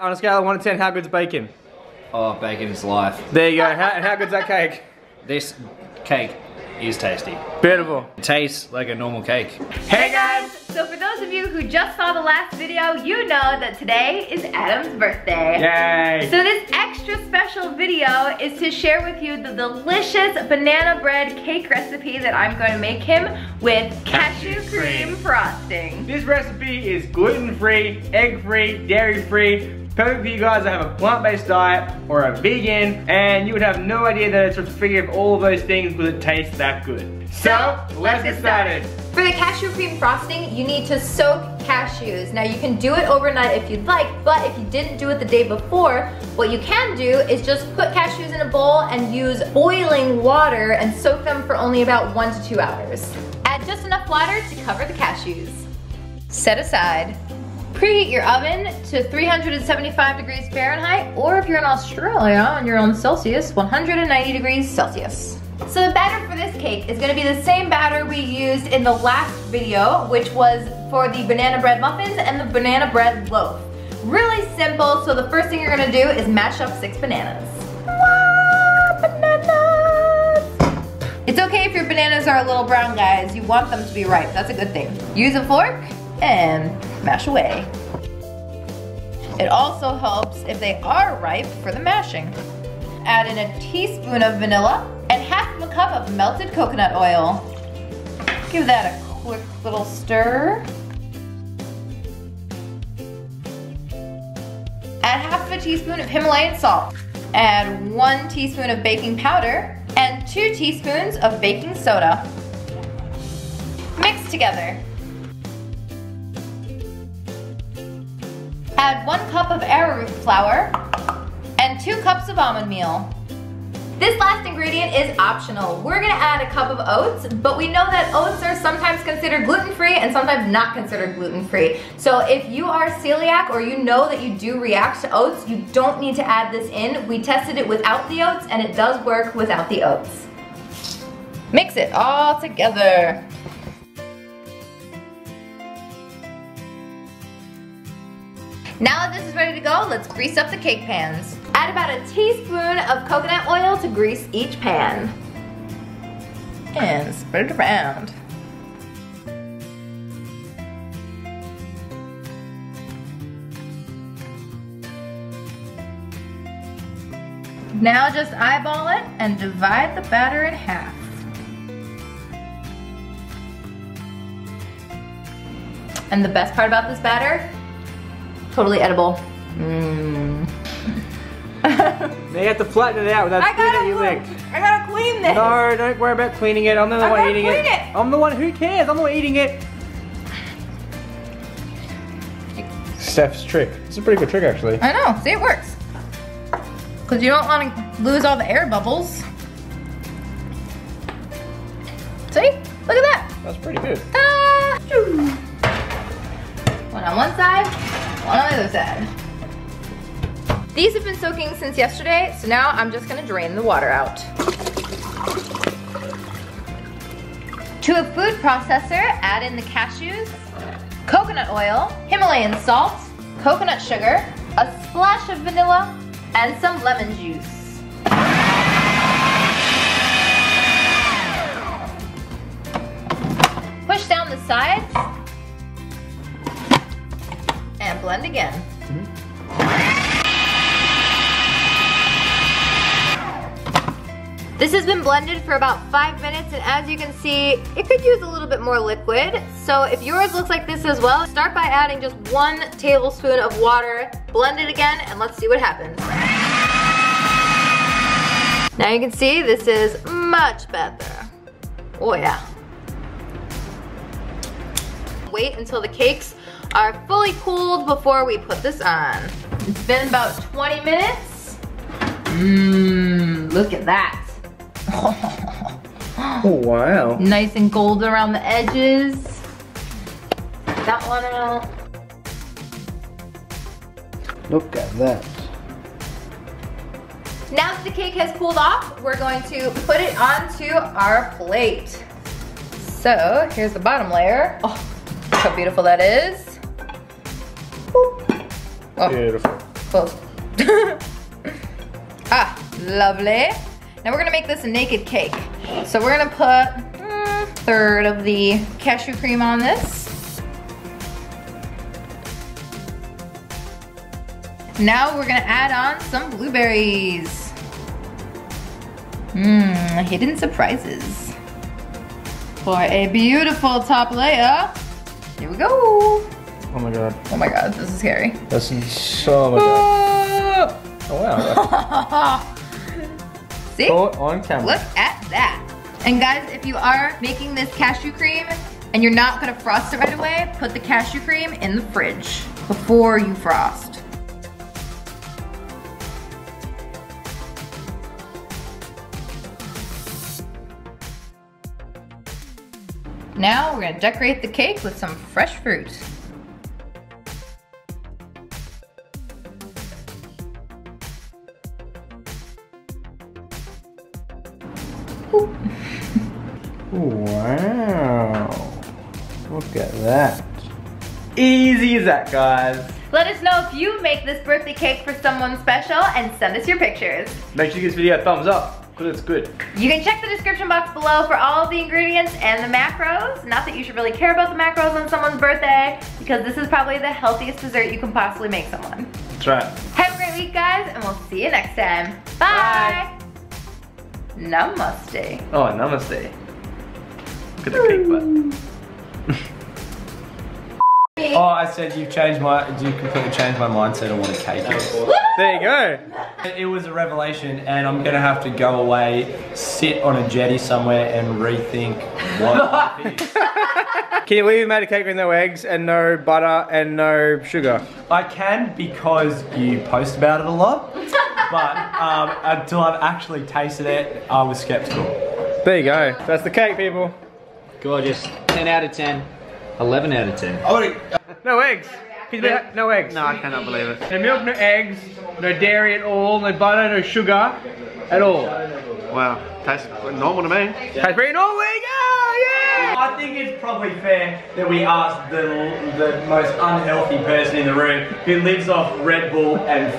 On a scale of 1 to 10, how good's bacon? Oh, bacon is life. There you go. How, and how good's that cake? This cake is tasty. Beautiful. It tastes like a normal cake. Hey guys! So for those of you who just saw the last video, you know that today is Adam's birthday. Yay! So this extra special video is to share with you the delicious banana bread cake recipe that I'm going to make him with cashew, Cashew cream cream. frosting. This recipe is gluten-free, egg-free, dairy-free, for you guys that have a plant-based diet or a vegan, and you would have no idea that it's a figure of all of those things because it tastes that good. So, let's get started. For the cashew cream frosting, you need to soak cashews. Now you can do it overnight if you'd like, but if you didn't do it the day before, what you can do is just put cashews in a bowl and use boiling water and soak them for only about one to two hours. Add just enough water to cover the cashews. Set aside. Preheat your oven to 375 degrees Fahrenheit, or if you're in Australia and you're on Celsius, 190 degrees Celsius. So the batter for this cake is gonna be the same batter we used in the last video, which was for the banana bread muffins and the banana bread loaf. Really simple, so the first thing you're gonna do is mash up six bananas. Wow, bananas! It's okay if your bananas are a little brown, guys. You want them to be ripe, that's a good thing. Use a fork and mash away. It also helps if they are ripe for the mashing. Add in a teaspoon of vanilla and half of a cup of melted coconut oil. Give that a quick little stir. Add half of a teaspoon of Himalayan salt. Add one teaspoon of baking powder and two teaspoons of baking soda. Mix together. Add one cup of arrowroot flour and two cups of almond meal. This last ingredient is optional. We're gonna add a cup of oats, but we know that oats are sometimes considered gluten-free and sometimes not considered gluten-free. So if you are celiac or you know that you do react to oats, you don't need to add this in. We tested it without the oats and it does work without the oats. Mix it all together. Now that this is ready to go, let's grease up the cake pans. Add about a teaspoon of coconut oil to grease each pan. And spread it around. Now just eyeball it and divide the batter in half. And the best part about this batter, totally edible. Mmm. Now you have to flatten it out with that I spoon that gotta, you clean- licked. I gotta clean this. No, don't worry about cleaning it. I'm the I one eating clean it. it. I'm the one, who cares? I'm the one eating it. Steph's trick. It's a pretty good trick actually. I know, see it works. Cause you don't want to lose all the air bubbles. See? Look at that. That's pretty good. Ta-da! One on one side, one on the other. These have been soaking since yesterday, so now I'm just gonna drain the water out. To a food processor, add in the cashews, coconut oil, Himalayan salt, coconut sugar, a splash of vanilla, and some lemon juice. Blend again. This has been blended for about five minutes and as you can see, it could use a little bit more liquid. So if yours looks like this as well, start by adding just one tablespoon of water, blend it again, and let's see what happens. Now you can see this is much better. Oh yeah. Wait until the cakes are fully cooled before we put this on. It's been about 20 minutes. Mmm, look at that. Oh wow. Nice and golden around the edges. That one out. Look at that. Now that the cake has cooled off, we're going to put it onto our plate. So here's the bottom layer. Oh, look how beautiful that is. Boop. Oh, Beautiful. Both. ah, lovely. Now we're gonna make this a naked cake. So we're gonna put mm, third of the cashew cream on this. Now we're gonna add on some blueberries. Mmm, hidden surprises. For a beautiful top layer. Here we go. Oh my god. Oh my god, this is scary. This is so much. Oh, Oh wow. See? Caught on camera. Look at that. And guys, if you are making this cashew cream and you're not gonna frost it right away, put the cashew cream in the fridge before you frost. Now we're gonna decorate the cake with some fresh fruit. Wow. Look at that. Easy as that, guys. Let us know if you make this birthday cake for someone special and send us your pictures. Make sure you give this video a thumbs up, because it's good. You can check the description box below for all of the ingredients and the macros. Not that you should really care about the macros on someone's birthday, because this is probably the healthiest dessert you can possibly make someone. That's right. Have a great week, guys, and we'll see you next time. Bye. Namaste. Oh, namaste. Look at the cake button. Oh, I said you've changed my, you completely changed my mindset on what a cake is. There you go. It was a revelation, and I'm gonna have to go away, sit on a jetty somewhere, and rethink what life is. Can you believe you made a cake with no eggs and no butter and no sugar? I can because you post about it a lot, but um, until I've actually tasted it, I was skeptical. There you go. That's the cake, people. Gorgeous. 10 out of 10. 11 out of 10. No eggs. Can you? No eggs. No, I cannot believe it. No milk, no eggs, no dairy at all, no butter, no sugar at all. Wow, tastes normal to me. Tastes pretty normal. There you. Yeah. I think it's probably fair that we ask the, the most unhealthy person in the room who lives off Red Bull and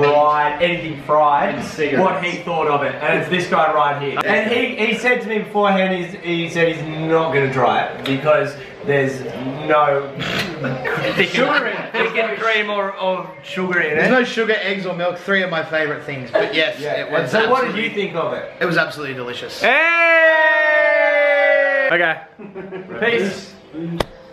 fried, anything fried, what he thought of it. And it's this guy right here. And he, he said to me beforehand, he's, he said he's not going to try it because there's no sugar in it. There's no cream or, or sugar in it. There's no sugar, eggs, or milk. Three of my favorite things. But yes, it was. so what did you think of it? It was absolutely delicious. Hey! Okay. Peace.